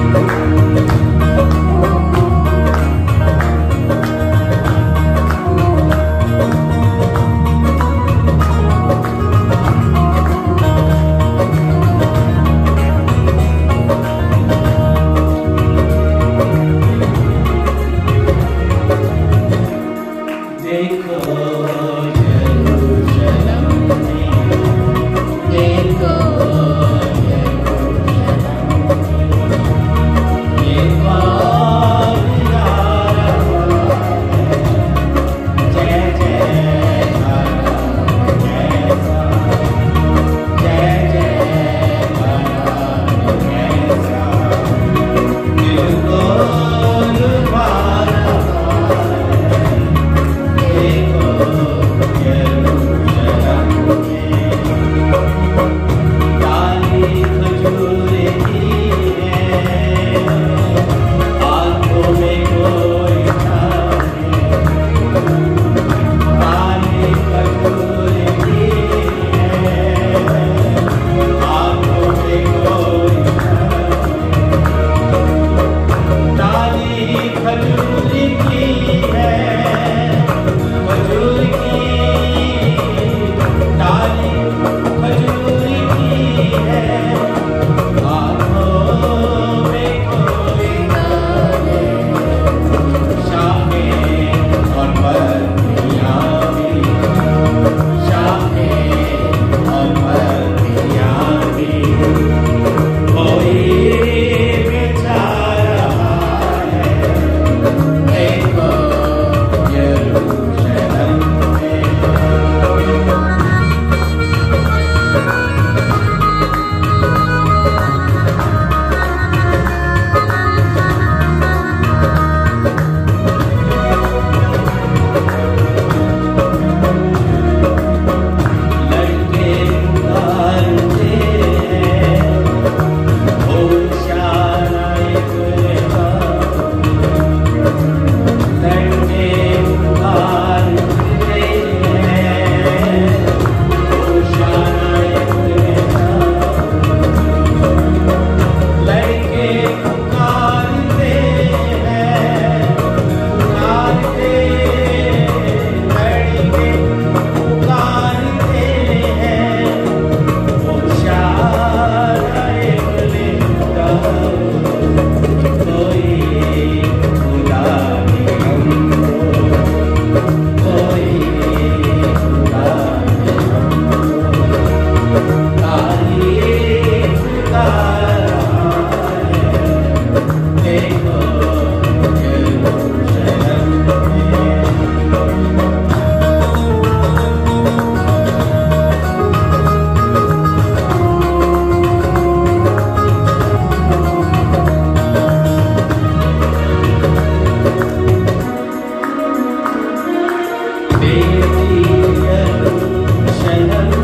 Thank China.